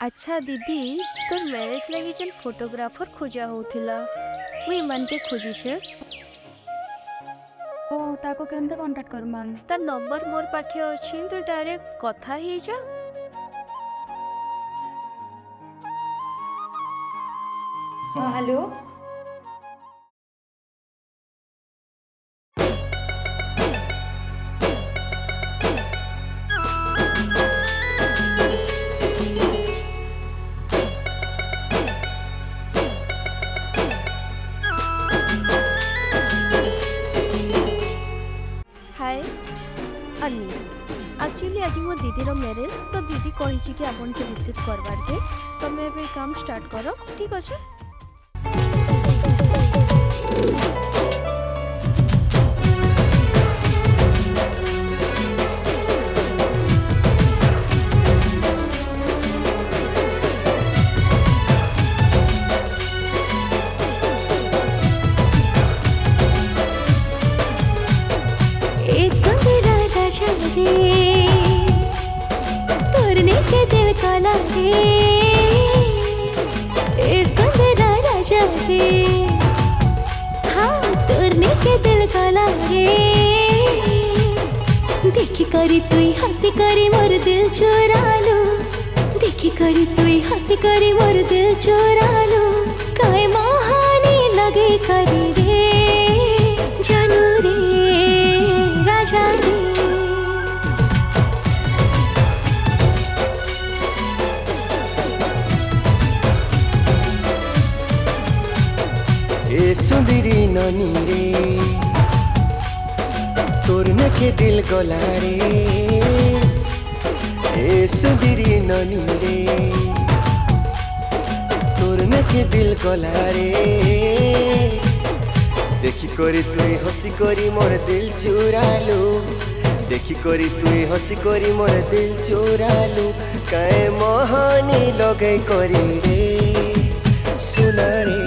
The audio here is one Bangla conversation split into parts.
ଆଚ୍ଛା ଦିଦି ତୋର ମ୍ୟାରେଜ ଲାଗି ଯେନ୍ ଫଟୋଗ୍ରାଫର ଖୋଜା ହଉଥିଲା ମୁଇଁ ଏମାନକେ ଖୋଜିଛେ ଓ ତାକୁ କେମିତି କଣ୍ଟାକ୍ଟ କରମା ତା ନମ୍ବର ମୋର ପାଖେ ଅଛି ତୁ ଡାଇରେକ୍ଟ କଥା ହେଇଯା ହ୍ୟାଲୋ એકચ્યુઅલી આજે હું દીદીર મેરેજ તો દીદી કહી કે આપણને રિસીવ કરવારકે તમે એ કામ સ્ટાર્ટ કરો ઠીક છે तोरने के दिल का लागे हाँ। के दिल का लागे देखी करी तुई हँसी करी मोर दिल चुरा लो देखी करी तुई हँसी करी मोर दिल चुरा लो काय महानी लगे करी रे জানি রে। তোর নাকি দিল গলা রে। এ সুদিরি ননি রে। তোর নাকি দিল গলা রে। দেখি করি তুই হসি করি মোর দিল চুরালু। দেখি করি তুই হসি করি মোর দিল চুরালু। কায় মোহনি লগাই করি রে। সুনারে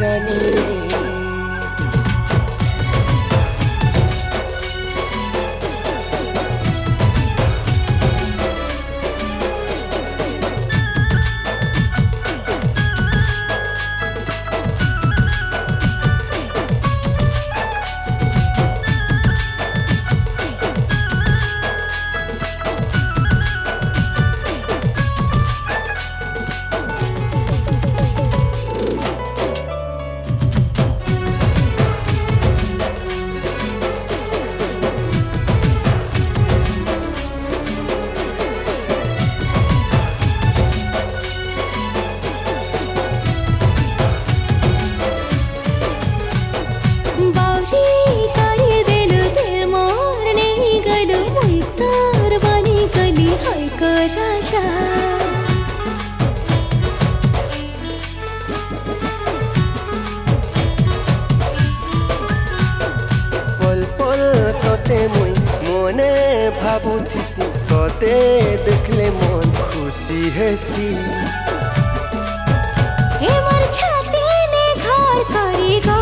রানী। ते देखले मन खुशी है सी हे मोर छाती ने घर करी गो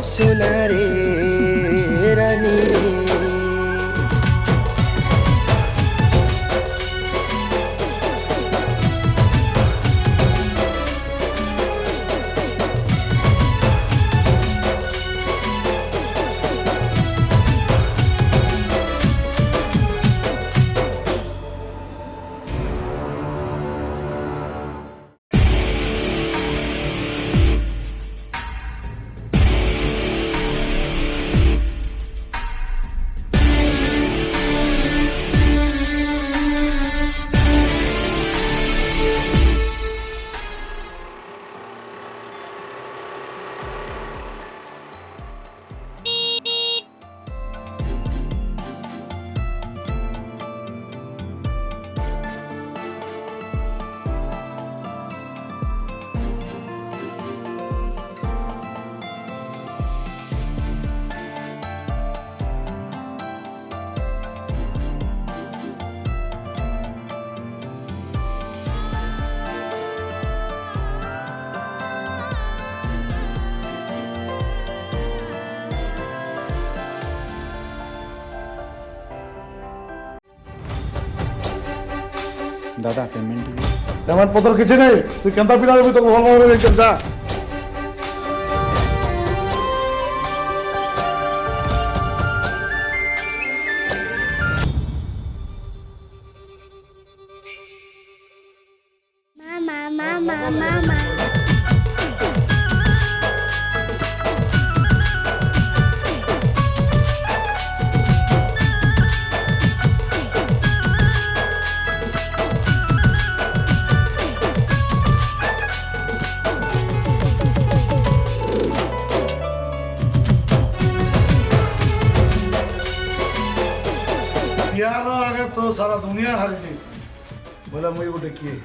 साजी थी দাদা পেমেন্ট পেমেন্ট পত্র কিছু নেই। তুই কেন্দ্র পিলা দেবি তোকে ভালো ভাবে যা। ইয়ার আগে তো সারা দুনিয়া হারিয়ে যাইছি বলে মুই গোটে কিଏ